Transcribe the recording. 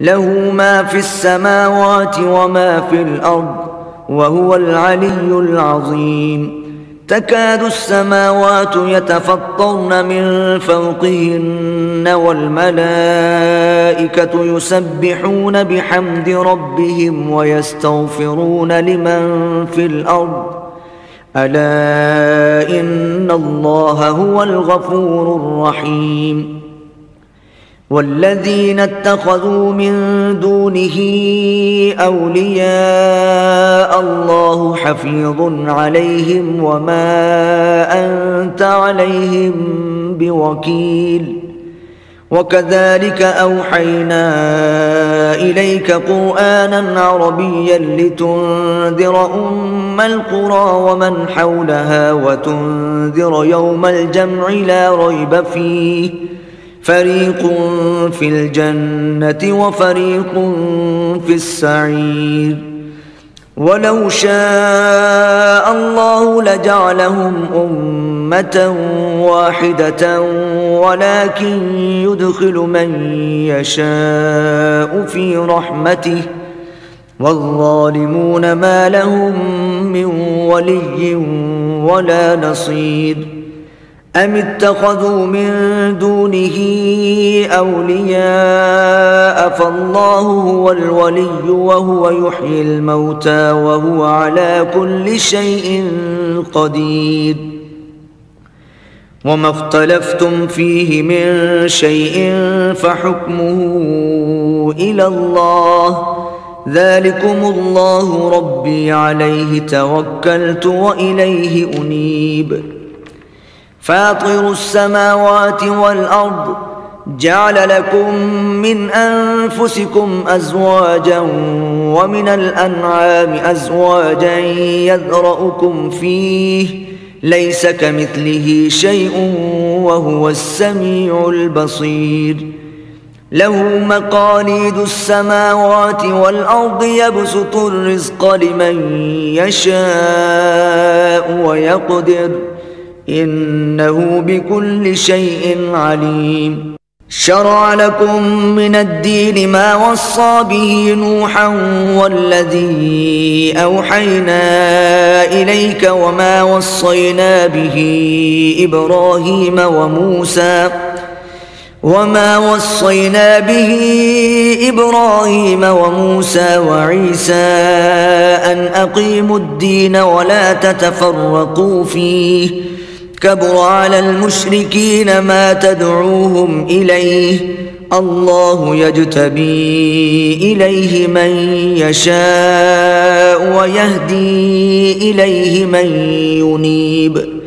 له ما في السماوات وما في الأرض وهو العلي العظيم. تكاد السماوات يتفطرن من فوقهن والملائكة يسبحون بحمد ربهم ويستغفرون لمن في الأرض. ألا إن الله هو الغفور الرحيم. والذين اتخذوا من دونه أولياء الله حفيظ عليهم وما أنت عليهم بوكيل. وكذلك أوحينا إليك قرآنا عربيا لتنذر أم القرى ومن حولها وتنذر يوم الجمع لا ريب فيه. فريق في الجنه وفريق في السعير ولو شاء الله لجعلهم امه واحدة ولكن يدخل من يشاء في رحمته والظالمون ما لهم من ولي ولا نصير أم اتخذوا من دونه أولياء فالله هو الولي وهو يحيي الموتى وهو على كل شيء قدير وما اختلفتم فيه من شيء فحكمه إلى الله ذلكم الله ربي عليه توكلت وإليه أنيب فاطر السماوات والأرض جعل لكم من أنفسكم أزواجا ومن الأنعام أزواجا يذرأكم فيه ليس كمثله شيء وهو السميع البصير له مقاليد السماوات والأرض يبسط الرزق لمن يشاء ويقدر إنه بكل شيء عليم. شرع لكم من الدين ما وصى به نوحا والذي أوحينا إليك وما وصينا به إبراهيم وموسى وما وصينا به إبراهيم وموسى وعيسى أن أقيموا الدين ولا تتفرقوا فيه. كبر على المشركين ما تدعوهم إليه. الله يجتبي إليه من يشاء ويهدي إليه من ينيب.